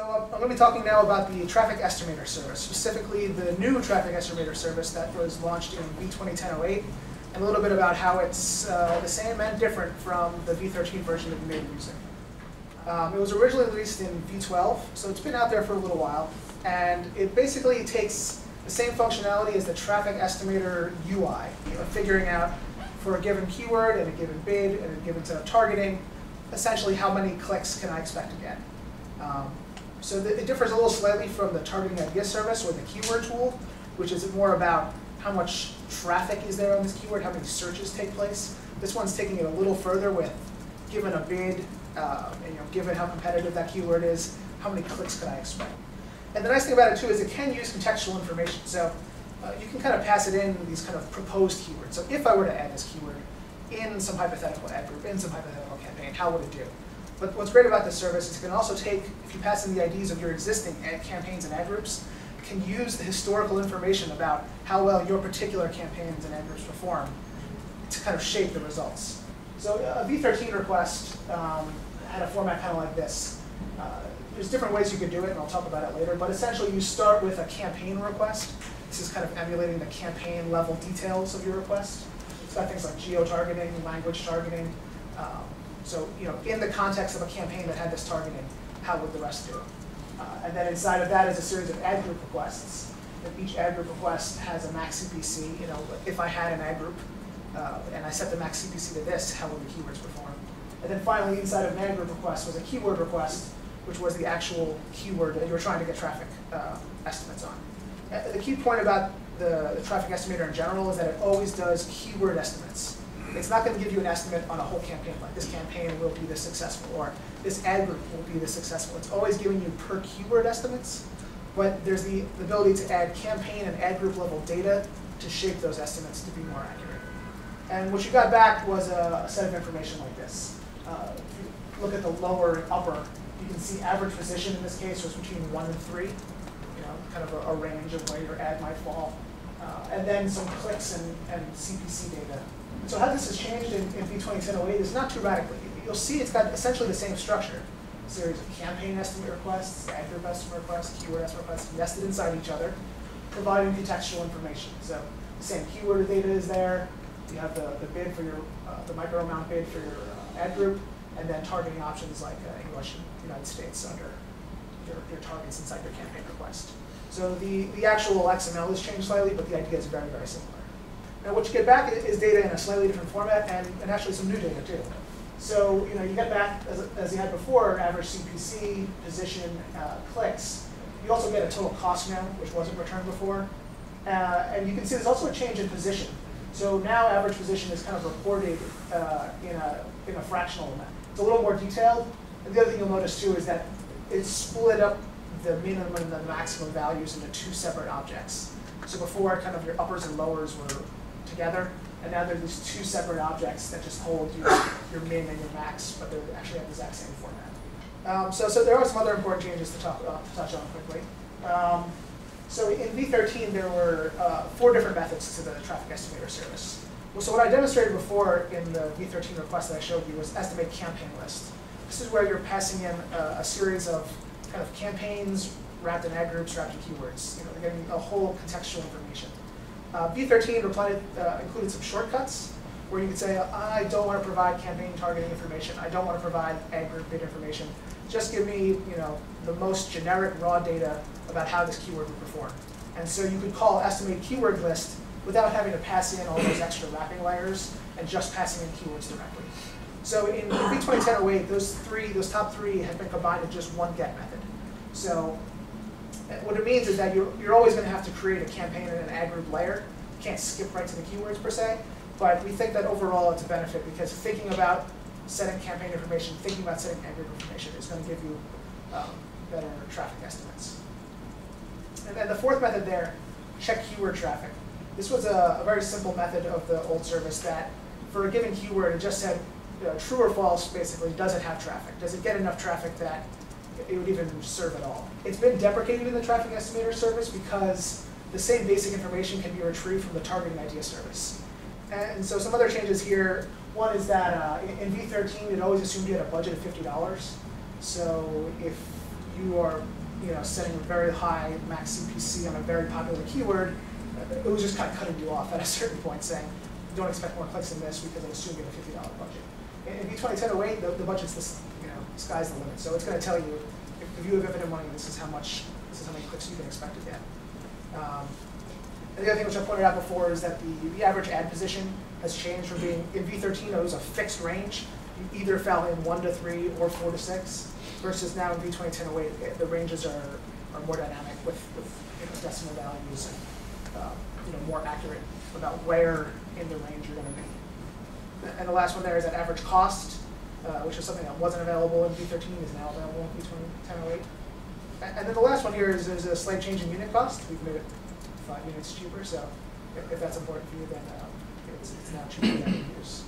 uh, I'm going to be talking now about the traffic estimator service, specifically the new traffic estimator service that was launched in V2010-08, and a little bit about how it's uh, the same and different from the V13 version that may be using. Um, it was originally released in V12, so it's been out there for a little while, and it basically takes the same functionality as the traffic estimator UI, you know, figuring out for a given keyword and a given bid and a given set of targeting, essentially how many clicks can I expect to get. Um, so the, it differs a little slightly from the targeting idea service or the keyword tool, which is more about how much traffic is there on this keyword, how many searches take place. This one's taking it a little further with, given a bid, uh, and, you know, given how competitive that keyword is, how many clicks could I expect? And the nice thing about it too is it can use contextual information. So uh, you can kind of pass it in these kind of proposed keywords. So if I were to add this keyword in some hypothetical ad group, in some hypothetical campaign, how would it do? But what's great about this service is it can also take, if you pass in the IDs of your existing ad campaigns and ad groups, can use the historical information about how well your particular campaigns and ad groups perform to kind of shape the results. So a V13 request um, had a format kind of like this. Uh, there's different ways you could do it, and I'll talk about it later, but essentially you start with a campaign request. This is kind of emulating the campaign level details of your request. It's got things like geo-targeting, language targeting, um, so, you know, in the context of a campaign that had this targeting, how would the rest do? Uh, and then inside of that is a series of ad group requests. And each ad group request has a max CPC. You know, if I had an ad group uh, and I set the max CPC to this, how would the keywords perform? And then finally, inside of an ad group request was a keyword request, which was the actual keyword that you were trying to get traffic uh, estimates on. Uh, the key point about the, the traffic estimator in general is that it always does keyword estimates. It's not going to give you an estimate on a whole campaign, like this campaign will be this successful, or this ad group will be this successful. It's always giving you per keyword estimates, but there's the, ability to add campaign and ad group level data to shape those estimates to be more accurate. And what you got back was a, a set of information like this. Uh, if you look at the lower and upper, you can see average position in this case was between one and three, you know, kind of a, a range of where your ad might fall. Uh, and then some clicks and, and CPC data so how this has changed in, in V2010-08 is not too radically. You'll see it's got essentially the same structure. A series of campaign estimate requests, ad group estimate requests, keyword estimate requests nested inside each other, providing contextual information. So the same keyword data is there. You have the, the bid for your, uh, the micro amount bid for your uh, ad group, and then targeting options like uh, English and United States under your, your targets inside your campaign request. So the, the actual XML has changed slightly, but the idea is very, very similar. Now what you get back is data in a slightly different format and, and actually some new data too. So you know you get back, as, as you had before, average CPC, position, uh, clicks. You also get a total cost now, which wasn't returned before. Uh, and you can see there's also a change in position. So now average position is kind of reported uh, in, a, in a fractional amount. It's a little more detailed. And the other thing you'll notice too is that it's split up the minimum and the maximum values into two separate objects. So before, kind of your uppers and lowers were together. And now they're these two separate objects that just hold your, your min and your max, but they actually have the exact same format. Um, so, so there are some other important changes to, talk, uh, to touch on quickly. Um, so in V13, there were uh, four different methods to the traffic estimator service. Well, so what I demonstrated before in the V13 request that I showed you was estimate campaign list. This is where you're passing in a, a series of kind of campaigns wrapped in ad groups, wrapped in keywords. You know, getting a whole contextual information. Uh, V13 replied, uh, included some shortcuts where you could say, I don't want to provide campaign targeting information. I don't want to provide ad group bid information. Just give me you know, the most generic raw data about how this keyword would perform. And so you could call estimate keyword list without having to pass in all those extra wrapping layers and just passing in keywords directly. So in, in V2010-08, those three, those top three have been combined in just one get method. So what it means is that you're, you're always going to have to create a campaign in an ad group layer. You can't skip right to the keywords per se, but we think that overall it's a benefit because thinking about setting campaign information, thinking about setting ad group information is going to give you um, better traffic estimates. And then the fourth method there, check keyword traffic. This was a, a very simple method of the old service that for a given keyword, it just said you know, true or false, basically, does it have traffic? Does it get enough traffic that it would even serve at all. It's been deprecated in the traffic estimator service because the same basic information can be retrieved from the targeting idea service. And so some other changes here. One is that uh, in V13, it always assumed you had a budget of $50. So if you are, you know, setting a very high max CPC on a very popular keyword, it was just kind of cutting you off at a certain point, saying, don't expect more clicks than this because I assume you have a fifty dollar budget. In in V twenty ten oh eight, the, the budget's this, you sky's the limit, so it's gonna tell you, if, if you have infinite money, this is how much, this is how many clicks you can expect to get. Um, and the other thing which I pointed out before is that the, the average ad position has changed from being, in V thirteen, it was a fixed range. You either fell in one to three or four to six, versus now in V twenty ten oh eight, the ranges are, are more dynamic with, with you know, decimal values and, um, you know, more accurate about where in the range you're gonna be. And the last one there is that average cost, uh, which is something that wasn't available in V thirteen, is now available in V1008. And then the last one here is, is a slight change in unit cost. We've made it five units cheaper, so if, if that's important for you, then, um, it's, it's now cheaper than it used.